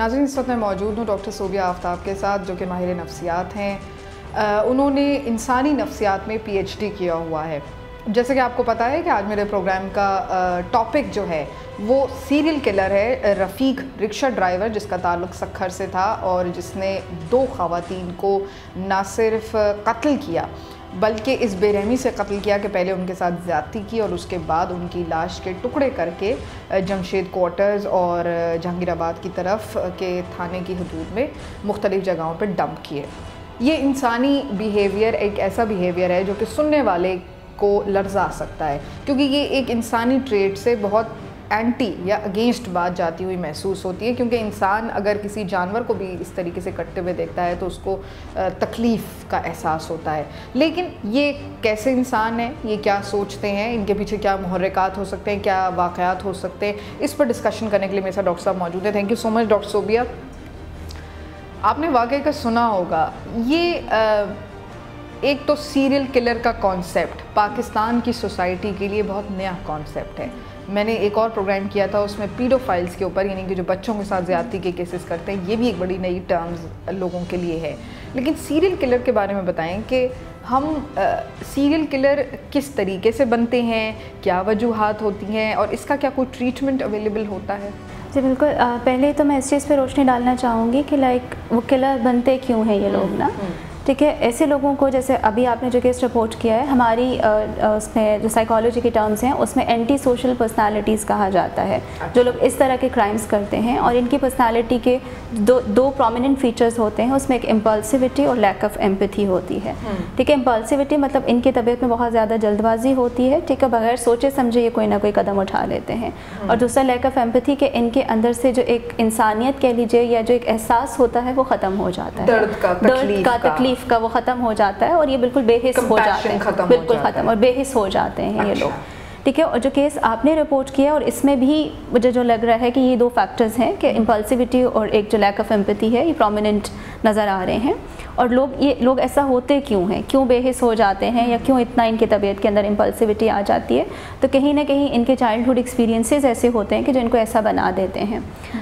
नाजरीन, इस वक्त मैं मौजूद हूँ डॉक्टर सोबिया आफ्ताब के साथ, जो कि माहिर नफ्सियात हैं। उन्होंने इंसानी नफ्सियात में पीएचडी किया हुआ है। जैसे कि आपको पता है कि आज मेरे प्रोग्राम का टॉपिक जो है, वो सीरियल किलर है, रफ़ीक, रिक्शा ड्राइवर, जिसका ताल्लुक सखर से था और जिसने दो खातन को ना सिर्फ़ कत्ल किया बल्कि इस बेरहमी से कत्ल किया कि पहले उनके साथ ज़्यादती की और उसके बाद उनकी लाश के टुकड़े करके जमशेद क्वार्टर्स और जहांगीराबाद की तरफ़ के थाने की हदूद में मुख्तलिफ़ जगहों पर डंप किए। ये इंसानी बिहेवियर एक ऐसा बिहेवियर है जो कि सुनने वाले को लर्जा सकता है, क्योंकि ये एक इंसानी ट्रेड से बहुत एंटी या अगेंस्ट बात जाती हुई महसूस होती है, क्योंकि इंसान अगर किसी जानवर को भी इस तरीके से कटते हुए देखता है तो उसको तकलीफ़ का एहसास होता है। लेकिन ये कैसे इंसान है, ये क्या सोचते हैं, इनके पीछे क्या महरक़ात हो सकते हैं, क्या वाक़ात हो सकते हैं, इस पर डिस्कशन करने के लिए मेरे साथ डॉक्टर साहब मौजूद है। Thank you so much doctor Sobia. आपने वाकई का सुना होगा, ये एक तो सीरियल किलर का कॉन्सेप्ट पाकिस्तान की सोसाइटी के लिए बहुत नया कॉन्सेप्ट है। मैंने एक और प्रोग्राम किया था उसमें पीडोफाइल्स के ऊपर यानी कि जो बच्चों के साथ ज़्यादती के केसेस करते हैं ये भी एक बड़ी नई टर्म्स लोगों के लिए है। लेकिन सीरियल किलर के बारे में बताएँ कि हम सीरियल किलर किस तरीके से बनते हैं क्या वजूहत होती हैं और इसका क्या कोई ट्रीटमेंट अवेलेबल होता है? जी बिल्कुल। पहले तो मैं इस चीज़ पर रोशनी डालना चाहूँगी कि लाइक वो किलर बनते क्यों हैं ये लोग ना? हम्म, हम्म। ठीक है ऐसे लोगों को जैसे अभी आपने जो केस रिपोर्ट किया है हमारी उसमें जो साइकोलॉजी के टर्म्स हैं उसमें एंटी सोशल पर्सनालिटीज़ कहा जाता है जो लोग इस तरह के क्राइम्स करते हैं और इनकी पर्सनालिटी के दो दो प्रोमिनेंट फीचर्स होते हैं उसमें एक इम्पल्सिविटी और लैक ऑफ़ एम्पथी होती है हम्म। ठीक है इम्पल्सिविटी मतलब इनकी तबीयत में बहुत ज़्यादा जल्दबाजी होती है ठीक है बगैर सोचे समझे ये कोई ना कोई कदम उठा लेते हैं हम्म। और दूसरा लैक ऑफ़ एम्पथी के इनके अंदर से जो एक इंसानियत कह लीजिए या जो एक एहसास होता है वो ख़त्म हो जाता है दर्द दर्द का तकलीफ़ तकलीफ़ का वो ख़त्म हो जाता है और ये बिल्कुल बेहिस हो जाते हैं। बिल्कुल ख़त्म और बेहिस हो जाते हैं ये लोग। अच्छा। ठीक है और जो केस आपने रिपोर्ट किया और इसमें भी मुझे जो लग रहा है कि ये दो फैक्टर्स हैं कि इम्पल्सिविटी और एक जो लैक ऑफ़ एम्पति है ये प्रोमिनेंट नज़र आ रहे हैं। और लोग ये लोग ऐसा होते क्यों हैं? क्यों बेहिस हो जाते हैं या क्यों इतना इनकी तबीयत के अंदर इम्पल्सिविटी आ जाती है? तो कहीं ना कहीं इनके चाइल्डहुड एक्सपीरियंसेस ऐसे होते हैं कि जिनको ऐसा बना देते हैं।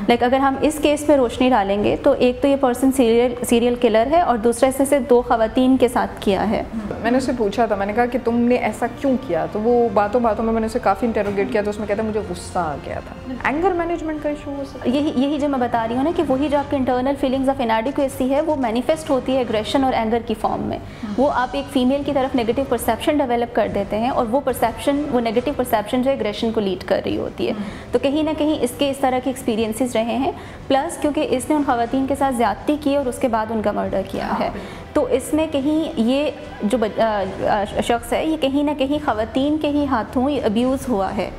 लाइक अगर हम इस केस पे रोशनी डालेंगे तो एक तो ये पर्सन सीरियल सीरियल किलर है और दूसरा इसने सिर्फ़ दो खातन के साथ किया है। मैंने उससे पूछा था मैंने कहा कि तुमने ऐसा क्यों किया? तो वो बातों बातों में मैंने उसे काफ़ी इंटेरोगेट किया तो उसमें कहता मुझे गुस्सा आ गया था। एंगर मैनेजमेंट का इशू हो सकता यही यही जो मैं बता रही हूँ ना कि वही जो आपकी इंटरनल फीलिंग्स ऑफ़ इनाडिक्वेसी है वो मैनिफेस्ट होती है एग्रेशन और एंगर की फॉर्म में। वो आप एक फीमेल की तरफ़ नेगेटिव परसेप्शन डेवलप कर देते हैं और वो परसेप्शन वो नेगेटिव परसेप्शन जो एग्रेशन को लीड कर रही होती है। तो कहीं ना कहीं इसके इस तरह के एक्सपीरियंसिस रहे हैं। प्लस क्योंकि इसने उन खातन के साथ ज़्यादती की और उसके बाद उनका मर्डर किया हाँ, है। तो इसमें कहीं ये जो शख्स है ये कहीं ना कहीं ख़वान के ही हाथों अब्यूज़ हुआ है।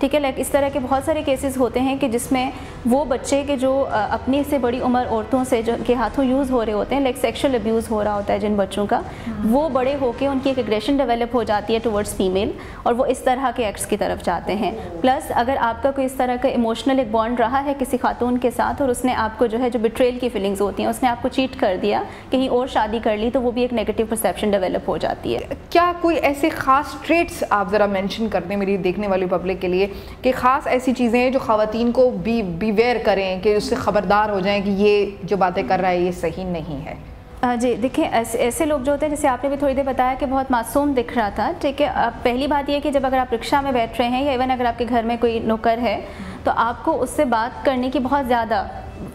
ठीक है लाइक इस तरह के बहुत सारे केसेस होते हैं कि जिसमें वो बच्चे के जो अपनी से बड़ी उम्र औरतों से जो के हाथों यूज़ हो रहे होते हैं लाइक सेक्शुअल अब्यूज़ हो रहा होता है जिन बच्चों का वो बड़े होकर उनकी एक एग्रेशन डेवलप हो जाती है टुवर्ड्स फीमेल और वो इस तरह के एक्ट्स की तरफ़ जाते हैं। प्लस अगर आपका कोई इस तरह का इमोशनल एक बॉन्ड रहा है किसी खातून के साथ और उसने आपको जो है जो बिट्रेल की फीलिंग्स होती हैं उसने आपको चीट कर दिया कहीं और शादी कर ली तो वो भी एक नेगेटिव परसेप्शन डेवलप हो जाती है। क्या कोई ऐसे ख़ास ट्रेट्स आप ज़रा मैंशन कर दें मेरी देखने वाली पब्लिक के लिए कि ख़ास ऐसी चीज़ें हैं जो ख़वान को बी बीवेयर करें कि उससे ख़बरदार हो जाएँ कि ये जो बातें कर रहा है, ये सही नहीं है। जी, देखिए, ऐसे ऐसे लोग जो होते हैं, जैसे आपने भी थोड़ी देर बताया कि बहुत मासूम दिख रहा था, ठीक है, अब पहली बात यह कि जब अगर आप रिक्शा में बैठ रहे हैं या इवन अगर आपके घर में कोई नौकर है तो आपको उससे बात करने की बहुत ज़्यादा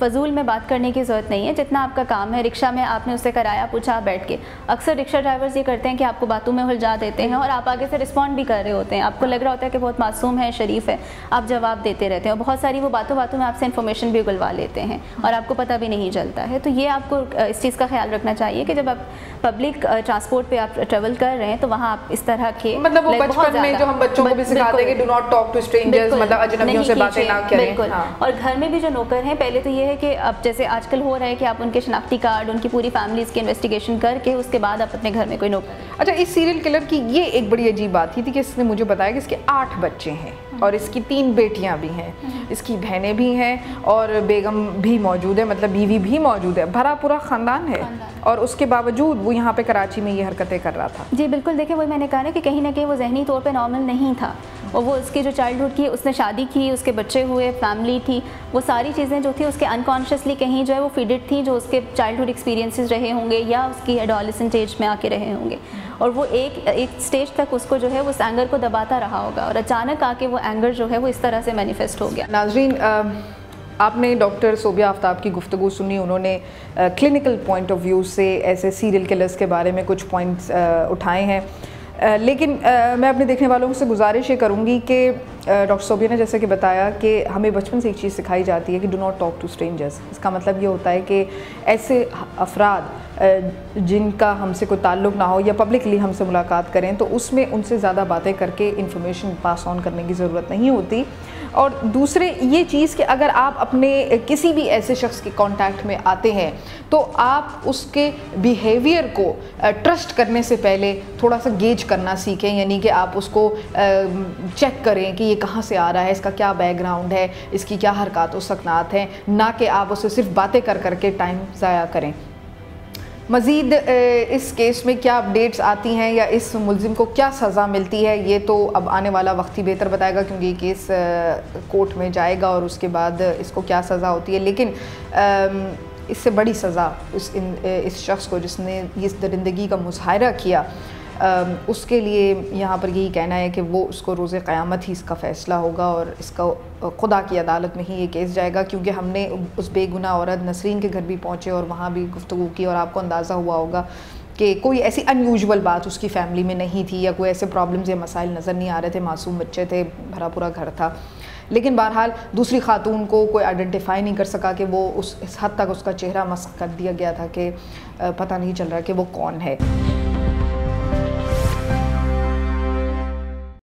फजूल में बात करने की ज़रूरत नहीं है। जितना आपका काम है रिक्शा में आपने उससे कराया पूछा बैठ के। अक्सर रिक्शा ड्राइवर्स ये करते हैं कि आपको बातों में उलझा देते हैं और आप आगे से रिस्पॉन्ड भी कर रहे होते हैं। आपको लग रहा होता है कि बहुत मासूम है शरीफ है। आप जवाब देते रहते हैं और बहुत सारी वो बातों बातों में आपसे इन्फॉर्मेशन भी उगलवा लेते हैं और आपको पता भी नहीं चलता है। तो ये आपको इस चीज़ का ख्याल रखना चाहिए कि जब आप पब्लिक ट्रांसपोर्ट पे आप ट्रेवल कर रहे हैं तो वहाँ आप इस तरह के मतलब वो बचपन में जो हम बच्चों को भी सिखाते हैं कि do not talk to strangers मतलब अजनबियों से बातें ना करें। बिल्कुल। हाँ। और घर में भी जो नौकर हैं पहले तो ये है कि अब जैसे आजकल हो रहा है कि आप उनके शनाख्ती कार्ड उनकी पूरी फैमिलीज़ की इन्वेस्टिगेशन करके उसके बाद आप अपने घर में कोई नौकर अच्छा इस सीरियल किलर की ये एक बड़ी अजीब बात थी कि इसने मुझे बताया कि इसके आठ बच्चे हैं और इसकी तीन बेटियाँ भी हैं। इसकी बहनें भी हैं और बेगम भी मौजूद है मतलब बीवी भी मौजूद है। भरा पूरा ख़ानदान है और उसके बावजूद वो यहाँ पे कराची में ये हरकतें कर रहा था। जी बिल्कुल। देखिए वही मैंने कहा ना कि कहीं ना कहीं वो जहनी तौर पे नॉर्मल नहीं था। और वो उसकी जो चाइल्डहुड की, उसने शादी की, उसके बच्चे हुए फैमिली थी, वो सारी चीज़ें जो थी उसके अनकॉन्शियसली कहीं जो है वो फिडेड थी, जो उसके चाइल्डहुड एक्सपीरियंसेस रहे होंगे या उसकी एडोलिसेंट एज में आके रहे होंगे। और वो एक एक स्टेज तक उसको जो है उस एंगर को दबाता रहा होगा और अचानक आके वो एंगर जो है वो इस तरह से मैनिफेस्ट हो गया। नाजरीन आपने डॉक्टर सोबिया आफ्ताब की गुफ्तु सुनी, उन्होंने क्लिनिकल पॉइंट ऑफ़ व्यू से ऐसे सीरियल किलर्स के बारे में कुछ पॉइंट्स उठाए हैं। लेकिन आ, मैं अपने देखने वालों से गुजारिश ये करूँगी कि डॉक्टर सोबिया ने जैसे कि बताया कि हमें बचपन से एक चीज़ सिखाई जाती है कि do not talk to strangers इसका मतलब ये होता है कि ऐसे अफराद जिनका हमसे कोई ताल्लुक़ ना हो या पब्लिकली हमसे मुलाकात करें तो उसमें उनसे ज़्यादा बातें करके इन्फॉर्मेशन पास ऑन करने की ज़रूरत नहीं होती। और दूसरे, ये चीज़ कि अगर आप अपने किसी भी ऐसे शख्स के कांटेक्ट में आते हैं तो आप उसके बिहेवियर को ट्रस्ट करने से पहले थोड़ा सा गेज करना सीखें, यानी कि आप उसको चेक करें कि ये कहाँ से आ रहा है, इसका क्या बैकग्राउंड है, इसकी क्या हरकत सकनात हैं, ना कि आप उसे सिर्फ़ बातें कर करके टाइम ज़ाया करें। मज़ीद इस केस में क्या अपडेट्स आती हैं या इस मुलजिम को क्या सज़ा मिलती है, ये तो अब आने वाला वक्त ही बेहतर बताएगा क्योंकि ये केस कोर्ट में जाएगा और उसके बाद इसको क्या सज़ा होती है। लेकिन इससे बड़ी सज़ा उस इन इस शख्स को जिसने इस दरिंदगी का मुजाहरा किया उसके लिए यहाँ पर यही कहना है कि वो उसको रोज़ क़यामत ही इसका फ़ैसला होगा और इसका खुदा की अदालत में ही ये केस जाएगा, क्योंकि हमने उस बेगुना औरत नसरीन के घर भी पहुँचे और वहाँ भी गुफ्तु की और आपको अंदाज़ा हुआ होगा कि कोई ऐसी अनयूजल बात उसकी फ़ैमिली में नहीं थी या कोई ऐसे प्रॉब्लम्स या मसाइल नज़र नहीं आ रहे थे, मासूम बच्चे थे, भरा पूरा घर था। लेकिन बहरहाल दूसरी खातून को कोई आइडेंटिफाई नहीं कर सका कि वो उस, इस हद तक उसका चेहरा मस्क कर दिया गया था कि पता नहीं चल रहा कि वो कौन है।